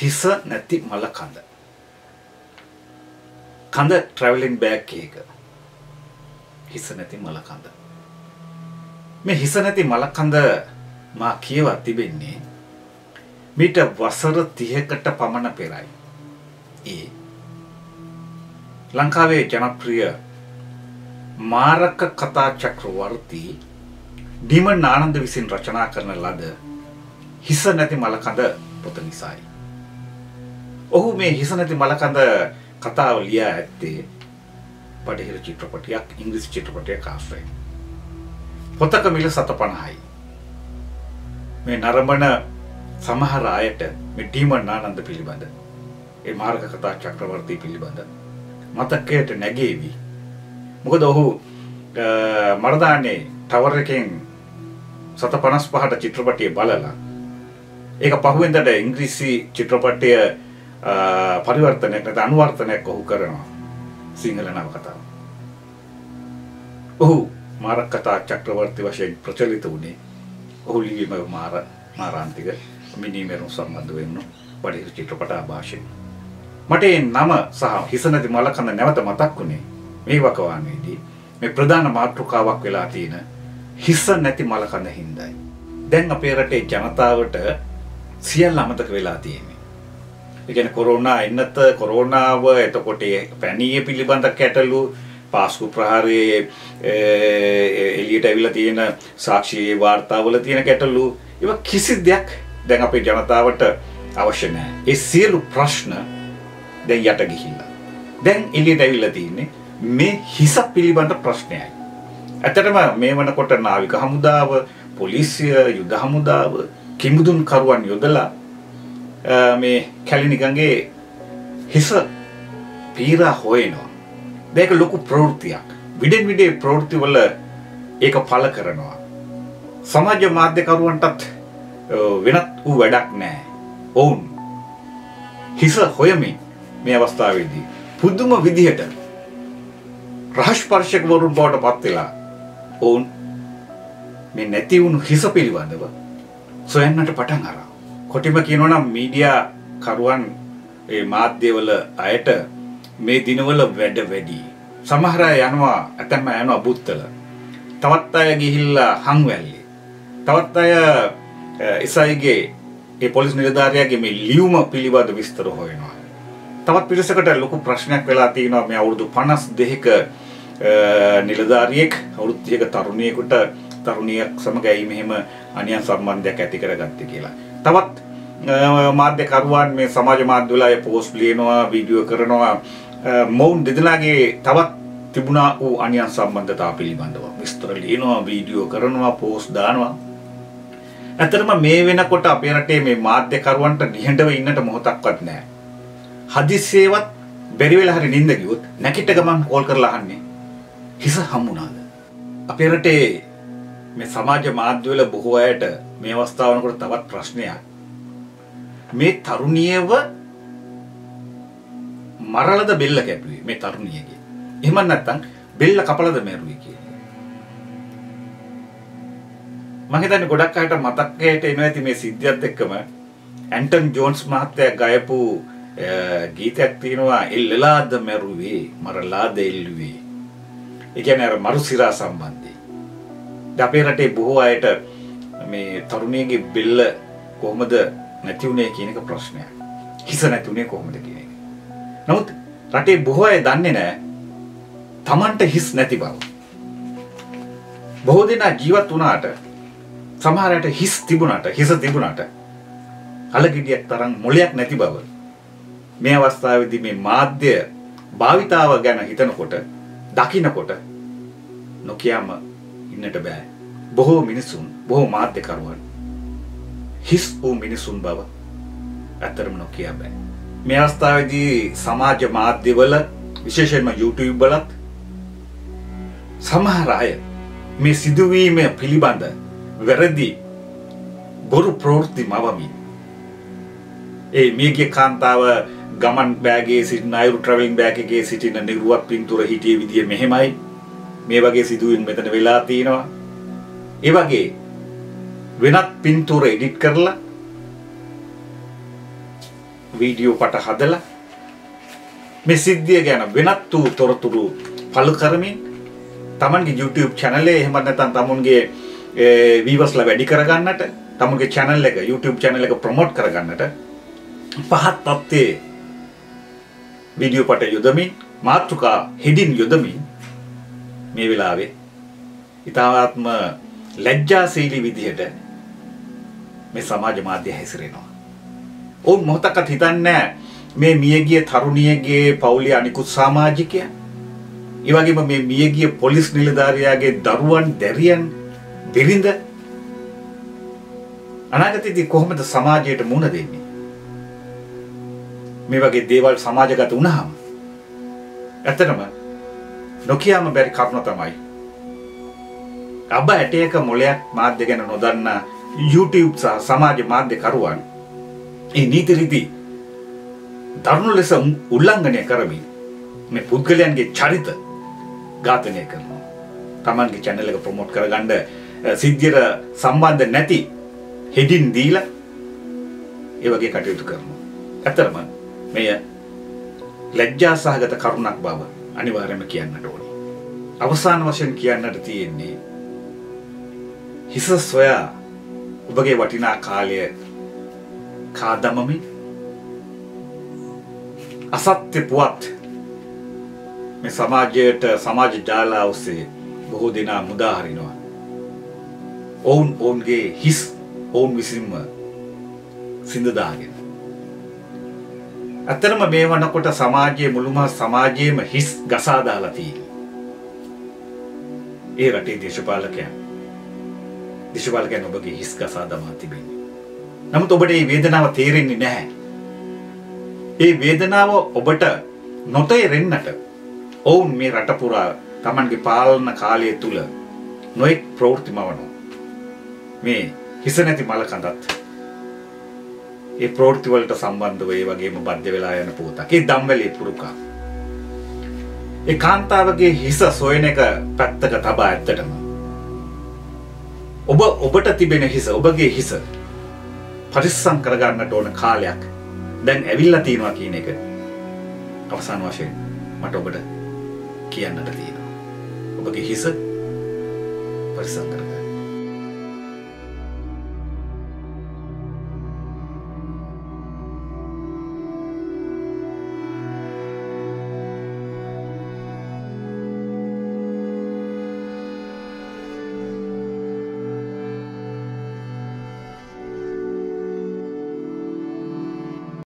හිස නැති මල කඳ. කඳ ට්‍රැවලින් බෑග් එක. හිස නැති මල කඳ. මේ හිස නැති මල කඳ මා කියවා තිබෙන්නේ මීට වසර 30කට පමණ පෙරයි. ඒ ලංකාවේ ජනප්‍රිය මාරක කතා චක්‍රවර්ති ඩිමන් ආනන්ද විසින් රචනා කරන ලද හිස නැති මලකඳ පොත නිසායි. ඔහු මේ හිස නැති මලකඳ කතාව ලියා ඇත්තේ බටහිර චිත්‍රපටයක් ඉංග්‍රීසි චිත්‍රපටයක් ආශ්‍රයෙන්. පොතක මිල සත පණහයි. මේ නරඹන සමහර අයට මේ ඩීමන් ආනන්ද පිළිබඳ ඒ මාර්ග කතා චක්‍රවර්ති පිළිබඳ මතකයට නැගේවි. මොකද ඔහු මරදාන්නේ ටවර් එකෙන් සත පනස් පහට චිත්‍රපටිය බලලා ඒක පහුවෙන්දට ඉංග්‍රීසි චිත්‍රපටය පරිවර්තනයක් නැත අනුවර්තනයක් ඔහු කරනවා සිංහල නව කතාව. ඔහු මාරක් කතා චක්‍රවර්ති වශයෙන් ප්‍රචලිත වුණේ ඔහු ලිවීම මාර මාරාන්තික මිනීමෙරුම් සම්බන්ධ වෙන්න බටහිර චිත්‍රපට ආభాෂයෙන්. මට ඒ නම සහ හිස නැති මලකඳ නැවත මතක් වුණේ මේ වකවානුවේදී මේ ප්‍රධාන මාතෘකාවක් වෙලා තියෙන හිස නැති මලකඳ හින්දායි. දැන් අපේ රටේ ජනතාවට සියල්ල අමතක වෙලා තියෙන්නේ. ඒ කියන්නේ කොරෝනා එන්නත කොරෝනාව එතකොට පැණිය පිළිබඳ කැටලු පාස්කු ප්‍රහාරයේ එළියට ඇවිල්ලා තියෙන සාක්ෂි වාර්තාවල තියෙන ගැටලු ඒවා කිසි දෙයක් දැන් අපේ ජනතාවට අවශ්‍ය නැහැ. ඒ සියලු ප්‍රශ්න දැන් යට ගිහිල්ලා. දැන් එළියට ඇවිල්ලා තියෙන්නේ මේ හිස පිළිබඳ ප්‍රශ්නයයි. ඇත්තටම මේ වනකොට නාවික හමුදාව, පොලිසිය, යුද හමුදාව, කිමුදුන් කරුවන් යොදලා මේ කැලිනිකන්ගේ හිස පීරා හොයනවා. මේක ලොකු ප්‍රවෘත්තියක්. විඩෙන් විඩේ ප්‍රවෘත්තිවල ඒක පළ කරනවා. සමාජ මාධ්‍යකරුවන්ටත් වෙනත් වූ වැඩක් නෑ. ඔවුන් හිස හොයමින් මේ අවස්ථාවේදී පුදුම විදිහට රහස්පර්ශකවරුන් බවට පත් වෙලා ඔවුන් මේ නැති වුණු හිස පිළිබඳව සොයන්නට පටන් අරන්. කොටිම කියනවා නම් මීඩියා කරුවන් ඒ මාධ්‍යවල අයට මේ දිනවල වැඩ වැඩි. සමහර අය යනවා ඇතැම්ම යනවා බුත්තල. තවත් අය ගිහිල්ලා හංවැල්ලේ. තවත් අය එසයිගේ ඒ පොලිස් නිලධාරියාගේ මේ ලියුම පිළිබඳ විස්තර හොයනවා. තවත් පිරිසකට ලොකු ප්‍රශ්නයක් වෙලා තියෙනවා මේ අවුරුදු 52ක නිලධාරියෙක් අවුරුදු 30ක තරුණියෙකුට තරුණියක් සමග ඇයි මෙහෙම අනියම් සම්බන්ධයක් ඇති කරගත්තේ කියලා. තවත් මාධ්‍යකරුවන් මේ සමාජ මාධ්‍යවල අය පෝස්ට් ලියනවා වීඩියෝ කරනවා. මොවුන් දෙදෙනාගේ තවත් තිබුණා වූ අනියම් සම්බන්ධතා පිළිබඳව. විස්තර ලියනවා වීඩියෝ කරනවා පෝස්ට් දානවා. ඇත්තටම මේ වෙනකොට අපේ රටේ මේ මාධ්‍යකරුවන්ට නිහඬව ඉන්නට මොහොතක්වත් නැහැ. හදිස්සියේවත් බැරි වෙලා හරි නිින්ද ගියොත් නැකිට ගමන් කෝල් කරලා අහන්නේ හිස හම්බුණාද? අපේ රටේ මේ සමාජ මාධ්‍යවල බොහෝ අයට මේ අවස්ථාවනකොට තවත් ප්‍රශ්නයක් මේ තරුණියව මරලද බෙල්ල කැපුවේ මේ තරුණියගේ. එහෙම නැත්නම් බෙල්ල කපලද මැරුවේ කියලා. මම හිතන්නේ ගොඩක් අයට මතකයට එනවා ඇති මේ සිද්ධියත් එක්කම ඇන්ටන් ජෝන්ස් මහත්තයා ගයපු ගීතයක් තියෙනවා එල්ලලාද මැරුවේ මරලාද එල්ලුවේ. ඒ කියන්නේ අර මරුසිරා සම්බන්ධයි. අපේ රටේ බොහෝ අයට මේ තරුණියගේ බෙල්ල කොහොමද නැති වුණේ කියන එක ප්‍රශ්නයක්. හිස නැති වුණේ කොහොමද කියන එක. නමුත් රටේ බොහෝ අය දන්නේ නැහැ Tamanට හිස් නැති බව. බොහෝ දෙනා ජීවත් වුණාට සමහර අයට හිස් තිබුණාට හිස තිබුණාට අලගිඩියක් තරම් මොලයක් නැති බව. මේ අවස්ථාවේදී මේ මාධ්‍ය භාවිතාව ගැන හිතනකොට දකිනකොට නොකියම ඉන්නට බෑ. බොහෝ මිනිසුන් බොහෝ මාධ්‍යකරුවන් හිස් වූ මිනිසුන් බව ඇත්තරම නොකිය බෑ. මේ අවස්ථාවේදී සමාජ මාධ්‍යවල විශේෂයෙන්ම YouTube බලත් සමහර අය මේ සිදුවීම පිළිබඳ වැරදි බොරු ප්‍රවෘත්ති මවමින් ඒ මියගේ කාන්තාව ගමන් බෑගේ සිටින අයුරු ට්‍රැවලින් බෑග් එකේ සිටින නිරුවත් පින්තූර හිටියේ විදිය මෙහෙමයි මේ වගේ සිදුවීම් මෙතන වෙලා තියෙනවා. ඒ වගේ වෙනත් පින්තූර එඩිට් කරලා වීඩියෝ පට හදලා මේ සිද්ධිය ගැන වෙනත් වූ තොරතුරු පළු කරමින් තමන්ගේ YouTube channel එක එහෙම නැත්නම් තමුන්ගේ වීවර්ස්ලා වැඩි කරගන්නට තමුන්ගේ channel එක YouTube channel එක ප්‍රොමෝට් කරගන්නට පහත් තත්ත්වයේ වීඩියෝ පට යොදමින් මාතෘකා හෙඩින් යොදමින් මේ වෙලාවේ ඉතාමත්ම ලැජ්ජාශීලී විදිහට මේ සමාජ මාධ්‍ය හැසිරෙනවා. ඔවුන් මොහොතක්වත් හිතන්නේ මේ මියගිය තරුණියගේ පවුලේ අනිකුත් සමාජිකයන්. ඒ වගේම මේ මියගිය පොලිස් නිලධාරියාගේ දරුවන් දැරියන් බිරිඳ. අනාගතයේදී කොහොමද සමාජයට මුණ දෙන්නේ? මේ වගේ දේවල් සමාජගත වුණාම ඇත්තටම නොකියාම බැරි කරුණ තමයි අබ ඇටයක මොලයක් මාධ්‍ය ගැන නොදන්නා YouTube සහ සමාජ මාධ්‍ය කරුවන් ඒ නීති රීති දරුණු ලෙස උල්ලංඝනය කරමින් මේ පුද්ගලයන්ගේ චරිත ඝාතනය කරනවා. Tamanගේ channel එක ප්‍රොමෝට් කරගන්න සිද්ධියට සම්බන්ධ නැති හෙඩින් දීලා ඒ වගේ කටයුතු කරනවා. ඇත්තරම මෙය ලැජ්ජා සහගත කරුණක් බව අනිවාර්යයෙන්ම කියන්නට ඕනේ. අවසාන වශයෙන් කියන්නට තියෙන්නේ හිස සොයා ඔබගේ වටිනා කාලය කාදමමින් අසත්‍ය පුවත් මේ සමාජයට සමාජ ජාලා ඔස්සේ බොහෝ දෙනා මුදාහරිනවා. ඔවුන් ඔවුන්ගේ හිස් ඔවුන් විසින්ම සිඳදාගෙන. ඇත්තනම මේ වනකොට සමාජයේ මුළුමහත් සමාජයේම හිස් ගසා දාලා තියෙන්නේ. ඒ රටේ දේශපාලකයන් දේශපාලකයන් ඔබගේ හිස් ගසා දමා තිබෙන්නේ. නමුත් ඔබට මේ වේදනාව තේරෙන්නේ නැහැ. ඒ වේදනාව ඔබට නොතේරෙන්නට ඔවුන් මේ රට පුරා Tamanගේ පාලන කාලය තුල නොඑක් ප්‍රවෘත්ති මවනවා. මේ හිස නැති මල කඳත් ඒ ප්‍රවෘත්ති වලට සම්බන්ධව ඒ වගේම බද්ධ වෙලා යන පොතක්. ඒ ධම්වැලේ පුරුකා. ඒ කාන්තාවගේ හිස සොයන එක පැත්තක තබා ඇත්තටම ඔබ ඔබට තිබෙන හිස ඔබගේ හිස පරිස්සම් කරගන්නට ඕන කාලයක් දැන් ඇවිල්ලා තියෙනවා කියන එක අවසාන වශයෙන් මට ඔබට කියන්නට තියෙනවා. ඔබගේ හිස පරිස්සම් කරගන්න.